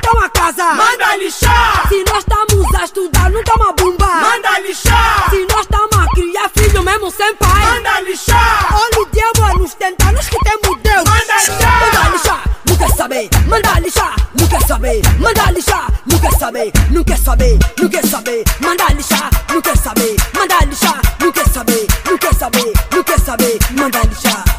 tá uma casa. Manda lixar. Se nós estamos a estudar, não tá uma bomba. Manda lixar. Se nós estamos a criar filho mesmo sem pai. Manda lixar. Olha o diabo a nos tentar, nós que temos Deus. Manda lixar. Manda lixar, não quer saber. Manda lixar, não quer saber. Manda lixar, não quer saber. Não quer saber, não quer saber. Manda lixar, não quer saber. Manda lixar, não quer saber. Não quer saber, não quer saber. Manda lixar.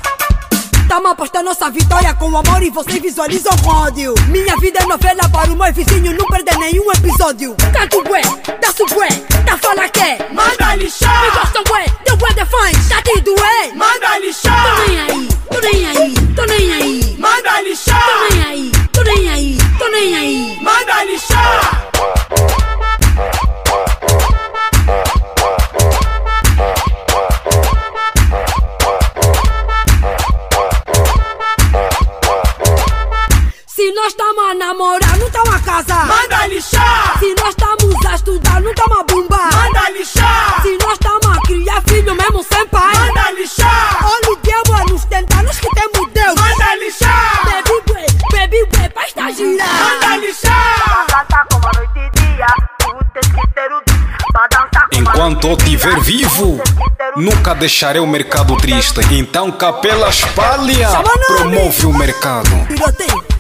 Tamo apostando nossa vitória com amor e vocês visualizam com ódio. Minha vida é novela para o meu vizinho não perder nenhum episódio. Canto bué, danço bué, tá fala que é. Manda Me lixar. gostam bué, deu nós estamos a namorar, não tá uma casa. Manda lixar. Se nós estamos a estudar, não tá uma bomba. Manda lixar. Se nós estamos a criar filho mesmo sem pai. Manda lixar. Olha o diabo a nos tentar, nós que temos Deus. Manda lixar. Bebi bué, bebi bué pra estagiar. Manda lixar. dançar como a noite e dia. Tu tens que ter o pra dançar como a Enquanto eu dia. vivo, nunca deixarei o mercado triste. Então, Capela Espalha promove o mercado.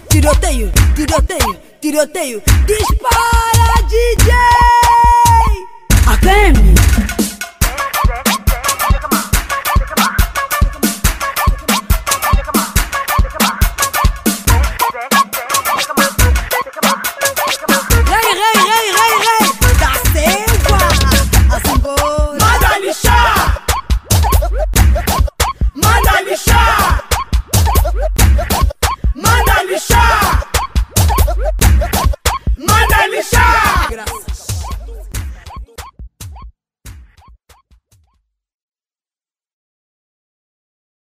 Tiroteio, tiroteio, tiroteio. Dispara, DJ!